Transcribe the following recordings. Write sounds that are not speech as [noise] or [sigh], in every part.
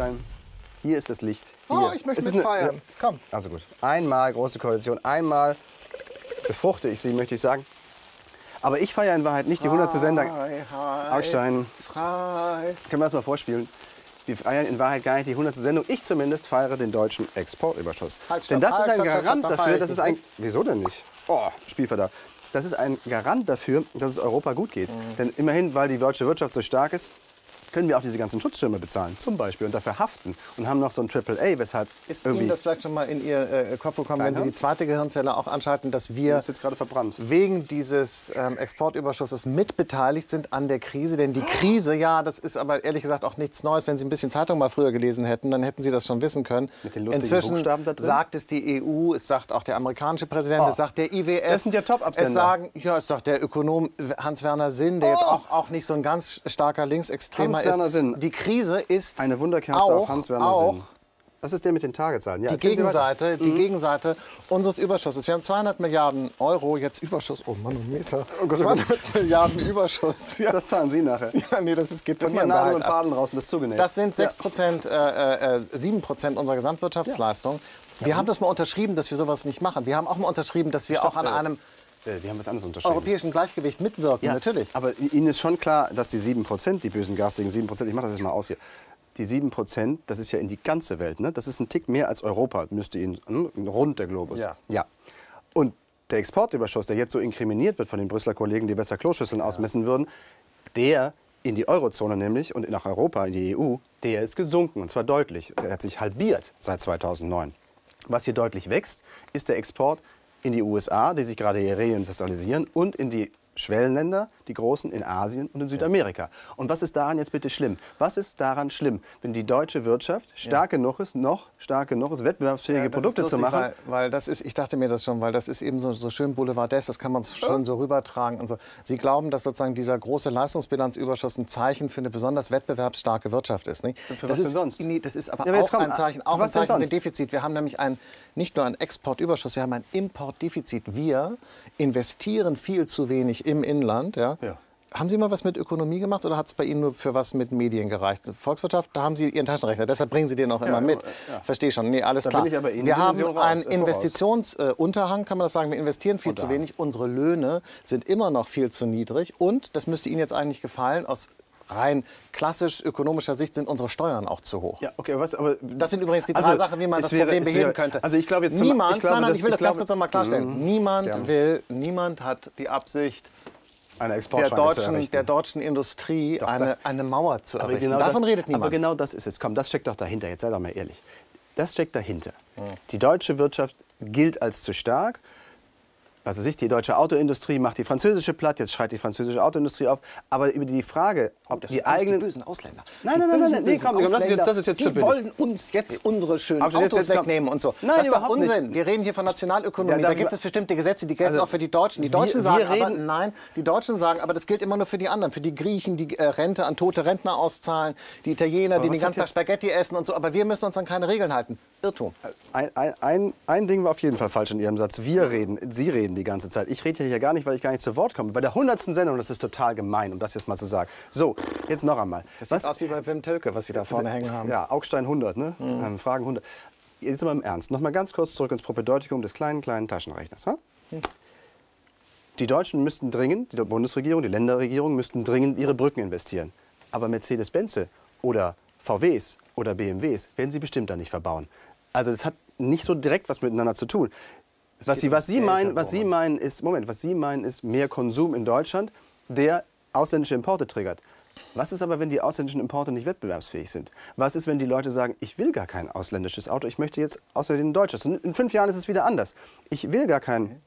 Augstein, hier ist das Licht. Hier. Oh, ich möchte Es ist mit eine- feiern. Komm. Also gut. Einmal große Koalition, einmal befruchte ich sie, möchte ich sagen. Aber ich feiere in Wahrheit nicht die 100. Sendung. Augstein, Frei. können wir das mal vorspielen? Wir feiern in Wahrheit gar nicht die 100. Sendung. Ich zumindest feiere den deutschen Exportüberschuss. Halt, stopp, denn das halt, ist ein stopp, Garant stopp, dafür, ich dass es ein... Wieso denn nicht? Oh, Spielverderb. Das ist ein Garant dafür, dass es Europa gut geht. Mhm. Denn immerhin, weil die deutsche Wirtschaft so stark ist, können wir auch diese ganzen Schutzschirme bezahlen, zum Beispiel, und dafür haften. Und haben noch so ein AAA, weshalb Ist irgendwie... Ihnen das vielleicht schon mal in Ihr äh, Kopf gekommen, wenn Sie die zweite Gehirnzelle auch anschalten, dass das wir wegen dieses ähm, Exportüberschusses mitbeteiligt sind an der Krise. Denn die Krise, ja, das ist aber ehrlich gesagt auch nichts Neues. Wenn Sie ein bisschen Zeitung mal früher gelesen hätten, dann hätten Sie das schon wissen können. Mit den lustigen Inzwischen Buchstaben da drin? sagt es die EU, es sagt auch der amerikanische Präsident, Oh. es sagt der IWF. Das sind ja Top-Absender. Es sagen, ja, ist doch der Ökonom Hans-Werner Sinn, der jetzt auch, auch nicht so ein ganz starker Linksextremer Hans-Werner ist. Sinn. Die Krise ist Eine Wunderkerze auch, auf Hans-Werner auch Sinn. Das ist der mit den Tagezahlen. Ja, die. Gegenseite, die Gegenseite unseres Überschusses. Wir haben 200 Milliarden Euro jetzt Überschuss. Oh Manometer. Oh Gott, oh 200 Milliarden Überschuss. [laughs] Ja. Das zahlen Sie nachher. ja, nee, das ist, geht von Ihren Nadel und. Faden raus und das zugenäht. Das sind 6 Prozent, äh, äh, 7 Prozent unserer Gesamtwirtschaftsleistung. Wir haben das mal unterschrieben, dass wir sowas nicht machen. Wir haben auch mal unterschrieben, dass wir auch an äh, einem Äh, Wir haben was anderes unterschrieben. europäischen Gleichgewicht mitwirken. Ja, Natürlich. Aber Ihnen ist schon klar, dass die 7%, die bösen garstigen 7%, ich mache das jetzt mal aus hier, die 7%, das ist ja in die ganze Welt. Ne? Das ist ein Tick mehr als Europa, müsste Ihnen, hm, rund der Globus. Ja. ja. Und der Exportüberschuss, der jetzt so inkriminiert wird von den Brüsseler Kollegen, die besser Kloschüsseln ausmessen würden, der in die Eurozone nämlich und nach Europa, in die EU, der ist gesunken und zwar deutlich. Er hat sich halbiert seit 2009. Was hier deutlich wächst, ist der Export in die USA, die sich gerade hier reindustrialisieren, und in die Schwellenländer, die großen in Asien und in Südamerika. Und was ist daran jetzt bitte schlimm? Was ist daran schlimm, wenn die deutsche Wirtschaft stark genug ist, noch stark genug ist, wettbewerbsfähige Ja, Produkte ist zu lustig, machen? Weil, weil das ist, ich dachte mir das schon, weil das ist eben so, so schön Boulevardesk, das kann man schön so rübertragen und so. Sie glauben, dass sozusagen dieser große Leistungsbilanzüberschuss ein Zeichen für eine besonders wettbewerbsstarke Wirtschaft ist. Nicht? Für das was ist, denn sonst? Nee, das ist aber, Ja, aber jetzt auch komm, ein Zeichen, äh, auch ein Zeichen für? Defizit. Wir haben nämlich ein, nicht nur einen Exportüberschuss, wir haben ein Importdefizit. Wir investieren viel zu wenig im Inland. Ja? Ja. Haben Sie mal was mit Ökonomie gemacht oder hat es bei Ihnen nur für was mit Medien gereicht? Volkswirtschaft, da haben Sie Ihren Taschenrechner, deshalb bringen Sie den auch immer mit. Verstehe schon, nee, alles Da klar. wir haben einen äh. Investitionsunterhang, kann man das sagen. Wir investieren viel zu wenig. Unsere Löhne sind immer noch viel zu niedrig. Und, das müsste Ihnen jetzt eigentlich gefallen, aus rein klassisch ökonomischer Sicht sind unsere Steuern auch zu hoch. Ja, okay, was, aber Das sind übrigens die drei Also, Sachen, wie man das wäre- Problem beheben wäre- könnte. also ich glaube jetzt niemand, ich glaube, nein, nein, ich will ich das ganz glaube- kurz noch mal klarstellen. Mhm. Niemand Gerne. will, niemand hat die Absicht, der deutschen, der deutschen Industrie Doch, eine, eine Mauer zu errichten. genau Davon das, redet niemand. Aber genau das ist es. Komm, das steckt doch dahinter. Jetzt sei doch mal ehrlich. Das steckt dahinter. Hm. Die deutsche Wirtschaft gilt als zu stark. Was weiß ich, die deutsche Autoindustrie macht die französische platt, jetzt schreit die französische Autoindustrie auf. Aber über die Frage, ob die eigenen... die bösen Ausländer. Nein, Die nein, nein, nein, nee, komm, komm, das ist jetzt- das ist jetzt die zu billig. wollen uns jetzt unsere schönen Aber jetzt- Autos jetzt komm. wegnehmen und so. Nein, das ist doch Unsinn. nicht. Wir reden hier von Nationalökonomie. Ja, da gibt es bestimmte Gesetze, die gelten Also, auch für die Deutschen. Die wir- Deutschen wir sagen aber, reden- nein, die Deutschen sagen, aber das gilt immer nur für die anderen. Für die Griechen, die äh, Rente an tote Rentner auszahlen, die Italiener, die was den ganzen Tag jetzt- Spaghetti essen und so. Aber wir müssen uns an keine Regeln halten. Irrtum. Ein, ein, ein, Ding war auf jeden Fall falsch in Ihrem Satz. Wir reden, Sie reden die ganze Zeit. Ich rede hier gar nicht, weil ich gar nicht zu Wort komme. Bei der hundertsten Sendung, das ist total gemein, um das jetzt mal zu sagen. So, jetzt noch einmal. Das sieht aus wie bei Wim Tölke, was Sie da vorne hängen haben. Ja, Augstein 100, ne? Ähm, Fragen 100. Jetzt mal im Ernst. Noch mal ganz kurz zurück ins Propedeutikum des kleinen, kleinen Taschenrechners. Ha? Die Deutschen müssten dringend, die Bundesregierung, die Länderregierung müssten dringend ihre Brücken investieren. Aber Mercedes-Benz oder VWs oder BMWs werden sie bestimmt da nicht verbauen. Also das hat nicht so direkt was miteinander zu tun. Was geht Sie, was, Sie meinen, was Sie meinen ist, Moment, was Sie meinen ist mehr Konsum in Deutschland, der ausländische Importe triggert. Was ist aber, wenn die ausländischen Importe nicht wettbewerbsfähig sind? Was ist, wenn die Leute sagen, ich will gar kein ausländisches Auto, ich möchte jetzt außerdem ein deutsches? In fünf Jahren ist es wieder anders. Ich will gar kein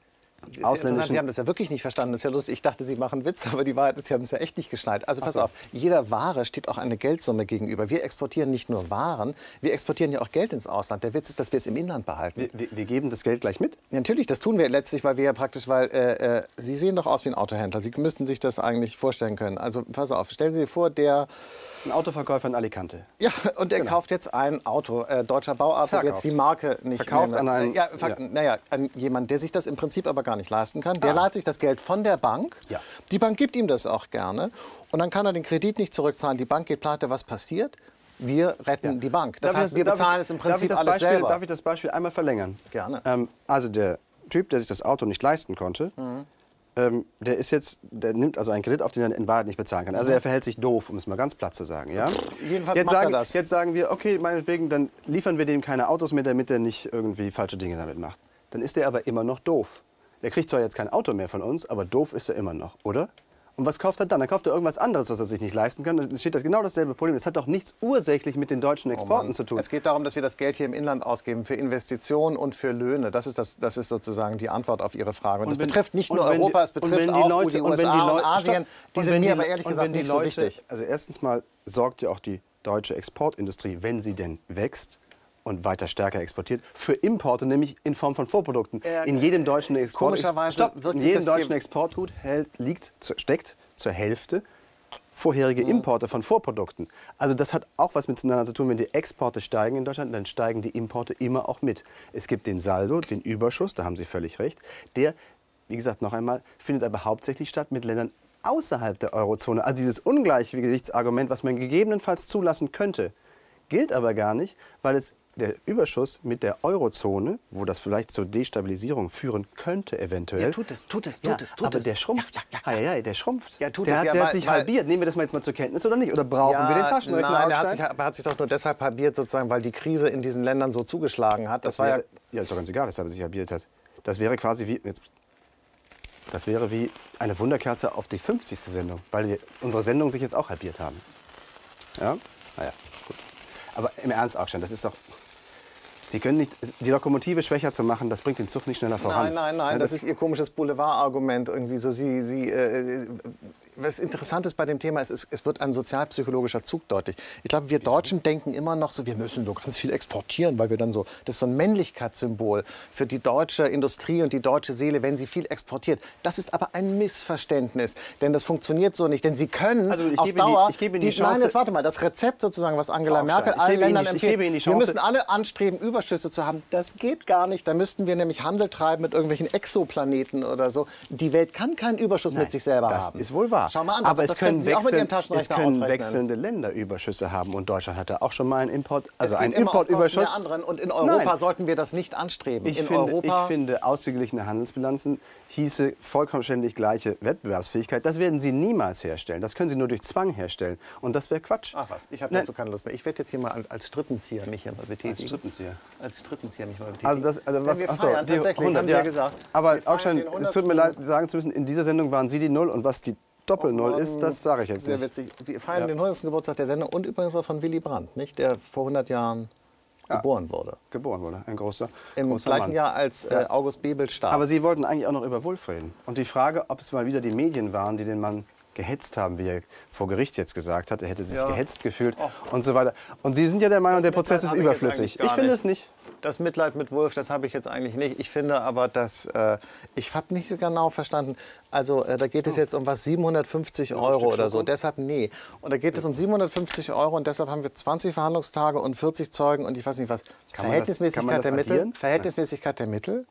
ist ja ausländischen... Sie haben das ja wirklich nicht verstanden. Das ist ja lustig. Ich dachte, Sie machen Witz, [laughs] aber die Wahrheit ist, Sie haben es ja echt nicht geschnallt. Also pass auf, jeder Ware steht auch eine Geldsumme gegenüber. Wir exportieren nicht nur Waren, wir exportieren ja auch Geld ins Ausland. Der Witz ist, dass wir es im Inland behalten. wir, wir, wir geben das Geld gleich mit? Ja, natürlich, das tun wir letztlich, weil wir ja praktisch, weil äh, äh, Sie sehen doch aus wie ein Autohändler. Sie müssten sich das eigentlich vorstellen können. Also pass auf, stellen Sie sich vor, der Ein Autoverkäufer in Alicante. ja, und der kauft jetzt ein Auto, äh, deutscher Bauart, Verkauft. jetzt die Marke nicht Verkauft nennen. an einen- ja, ver ja. Naja, an jemanden, der sich das im Prinzip aber gar nicht leisten kann. Der leiht sich das Geld von der Bank. Ja. Die Bank gibt ihm das auch gerne. Und dann kann er den Kredit nicht zurückzahlen. Die Bank geht pleite. Was passiert? Wir retten Ja. die Bank. Das Darf heißt, wir bezahlen ich- es im Prinzip alles Beispiel, selber. Darf ich das Beispiel einmal verlängern? Gerne. Ähm, also der Typ, der sich das Auto nicht leisten konnte, Mhm. Ähm, der ist jetzt, der nimmt also einen Kredit auf, den er in Wahrheit nicht bezahlen kann. Also er verhält sich doof, um es mal ganz platt zu sagen. Ja? Mhm. Jedenfalls jetzt macht er sagen, das. Jetzt sagen wir, okay, meinetwegen, dann liefern wir dem keine Autos mehr, damit er nicht irgendwie falsche Dinge damit macht. Dann ist er aber immer noch doof. Der kriegt zwar jetzt kein Auto mehr von uns, aber doof ist er immer noch, oder? Und was kauft er dann? Dann kauft er irgendwas anderes, was er sich nicht leisten kann. Dann steht das genau dasselbe Problem. Das hat doch nichts ursächlich mit den deutschen Exporten zu tun. Oh Es geht darum, dass wir das Geld hier im Inland ausgeben für Investitionen und für Löhne. Das ist, das, das ist sozusagen die Antwort auf Ihre Frage. Und, das wenn- betrifft nicht und nur die- Europa, es und betrifft auch Leute- die und wenn USA und, Leute- Asien. Die Und sind mir die- aber ehrlich und gesagt die nicht Leute, so wichtig. Also erstens mal sorgt ja auch die deutsche Exportindustrie, wenn sie denn wächst und weiter stärker exportiert, für Importe, nämlich in Form von Vorprodukten. Ja, in jedem deutschen Export komischerweise Stopp, in jedem deutschen Exportgut hält, liegt, steckt zur Hälfte vorherige Mhm. Importe von Vorprodukten. Also das hat auch was miteinander zu tun. Wenn die Exporte steigen in Deutschland, dann steigen die Importe immer auch mit. Es gibt den Saldo, den Überschuss, da haben Sie völlig recht. Der, wie gesagt, noch einmal, findet aber hauptsächlich statt mit Ländern außerhalb der Eurozone. Also dieses Ungleichgewichtsargument, was man gegebenenfalls zulassen könnte, gilt aber gar nicht, weil es der Überschuss mit der Eurozone, wo das vielleicht zur Destabilisierung führen könnte eventuell. Ja, tut es, tut es, tut Ja, es, tut aber es. der schrumpft. Ja, ja, Ja, ja, ja, der schrumpft. Ja, tut der es, hat, ja, der hat weil- sich halbiert. Nehmen wir das mal jetzt mal zur Kenntnis oder nicht? Oder brauchen wir den Taschenrechner Nein, er hat, sich, hat sich doch nur deshalb halbiert, sozusagen, weil die Krise in diesen Ländern so zugeschlagen hat. Das, Das war ja wäre, ja, ist doch ganz egal, weshalb er sich halbiert hat. Das wäre quasi wie, jetzt, das wäre wie eine Wunderkerze auf die 50. Sendung, weil die, unsere Sendungen sich jetzt auch halbiert haben. Ja? Naja, gut. Aber im Ernst, Augstein, das ist doch... Sie können nicht, die Lokomotive schwächer zu machen, das bringt den Zug nicht schneller voran. Nein, nein, nein, Ja, das ist Ihr komisches Boulevard-Argument. Irgendwie so, Sie, Sie, äh, was interessant ist bei dem Thema, ist, es, es wird ein sozialpsychologischer Zug deutlich. Ich glaube, wir Deutschen denken immer noch so, wir müssen so ganz viel exportieren, weil wir dann so, das ist so ein Männlichkeitssymbol für die deutsche Industrie und die deutsche Seele, wenn sie viel exportiert. Das ist aber ein Missverständnis, denn das funktioniert so nicht, denn Sie können Also ich auf gebe Ihnen die- Dauer, ich gebe Ihnen die nein, Chance- jetzt warte mal, das Rezept sozusagen, was Angela Merkel allen Ländern die- empfiehlt, die wir müssen alle anstreben, Überschüsse zu haben. Das geht gar nicht. Da müssten wir nämlich Handel treiben mit irgendwelchen Exoplaneten oder so. Die Welt kann keinen Überschuss mit sich selber das haben. ist wohl wahr. Schau mal an, aber das es können, wechseln, es können wechselnde Länder Überschüsse haben. Und Deutschland hatte auch schon mal einen Import, also einen Importüberschuss. Und in Europa Nein. sollten wir das nicht anstreben. Ich in finde, Europa ich finde, ausgeglichene Handelsbilanzen hieße vollständig gleiche Wettbewerbsfähigkeit. Das werden Sie niemals herstellen. Das können Sie nur durch Zwang herstellen. Und das wäre Quatsch. Ach was, ich habe Nein. dazu keine Lust mehr. Ich werde jetzt hier mal als- als Strippenzieher mich hier mal betätigen. Als Strippenzieher? Als Strippenzieher mich mal betätigen. Also das, also was, wir feiern die tatsächlich, 100, haben ja gesagt. Aber auch schon, es tut mir 100. leid, sagen zu müssen, in dieser Sendung waren Sie die Null und was die Doppel-Null ist, das sage ich jetzt Sehr nicht. witzig. Wir feiern den 100. Geburtstag der Sendung und übrigens auch von Willy Brandt, nicht? der vor 100 Jahren geboren wurde. Geboren wurde, ein großer, Im großer gleichen Mann. Jahr als äh, August Bebel starb. Aber Sie wollten eigentlich auch noch über Wulff reden. Und die Frage, ob es mal wieder die Medien waren, die den Mann gehetzt haben, wie er vor Gericht jetzt gesagt hat. Er hätte sich Ja. gehetzt gefühlt und so weiter. Und Sie sind ja der Meinung, der Prozess ist ich überflüssig. Ich, gar finde nicht. es nicht. Das Mitleid mit Wolf, das habe ich jetzt eigentlich nicht. Ich finde aber, dass äh, ich habe nicht so genau verstanden. Also äh, da geht es jetzt um was 750 Euro oder so. Deshalb nee. Und da geht es um 750 Euro und deshalb haben wir 20 Verhandlungstage und 40 Zeugen und ich weiß nicht was. Kann man das- kann Verhältnismäßigkeit das der Mittel. Verhältnismäßigkeit der Mittel.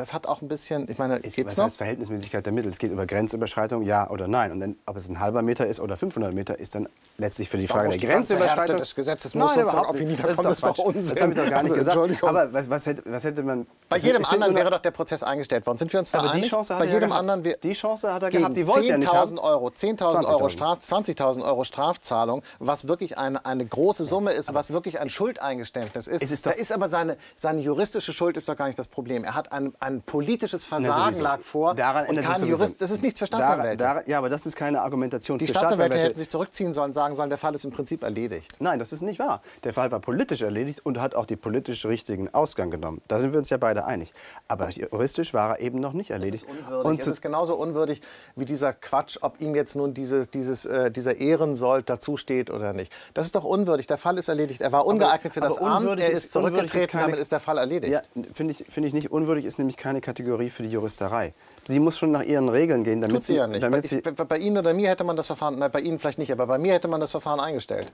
Das hat auch ein bisschen. Ich meine, geht's Was noch? heißt Verhältnismäßigkeit der Mittel? Es geht über Grenzüberschreitung, ja oder nein. Und dann, ob es ein halber Meter ist oder 500 Meter, ist dann letztlich für die Frage der die Grenzüberschreitung. Des Gesetzes muss Nein, überhaupt auf ihn niederkommen. Das ist doch Quatsch. Unsinn. Das habe ich doch gar nicht Also, gesagt. Aber was, was, hätte, was hätte man... Bei es jedem es anderen wäre doch der Prozess eingestellt worden. Sind wir uns da Aber die einig? Chance hat Bei er jedem gehabt. anderen wir- Die Chance hat er gehabt. Die wollte er nicht haben. 10.000 Euro, 10.000 Euro 20.000. Straf, 20.000 Euro Strafzahlung, was wirklich eine, eine große Summe ist, was wirklich ein Schuldeingeständnis ist. Es ist da doch- ist aber seine, seine juristische Schuld ist doch gar nicht das Problem. Er hat ein, ein politisches Versagen sowieso. lag vor Daran und kein. Jurist. Das ist nichts für Staatsanwälte. daran- ja, aber das ist keine Argumentation die für Staatsanwälte Staatsanwälte. hätten sich zurückziehen sollen, sagen sollen, der Fall ist im Prinzip erledigt. Nein, das ist nicht wahr. Der Fall war politisch erledigt und hat auch den politisch richtigen Ausgang genommen. Da sind wir uns ja beide einig. Aber juristisch war er eben noch nicht erledigt. unwürdig. Und es ist genauso unwürdig wie dieser Quatsch, ob ihm jetzt nun dieses, dieses, äh, dieser Ehrensold dazusteht oder nicht. Das ist doch unwürdig. Der Fall ist erledigt. Er war ungeeignet für aber das Amt. Er ist- ist unwürdig ist zurückgetreten. keine- damit ist der Fall erledigt. ja, finde ich, finde ich nicht. Unwürdig ist nämlich keine Kategorie für die Juristerei. Die muss schon nach ihren Regeln gehen, damit Tut sie ja nicht. Bei, Damit ich, sie, bei bei Ihnen oder mir hätte man das Verfahren, nein, bei Ihnen vielleicht nicht, aber bei mir hätte man das Verfahren eingestellt.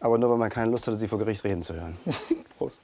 aber nur, weil man keine Lust hatte, sie vor Gericht reden zu hören. [laughs] Prost.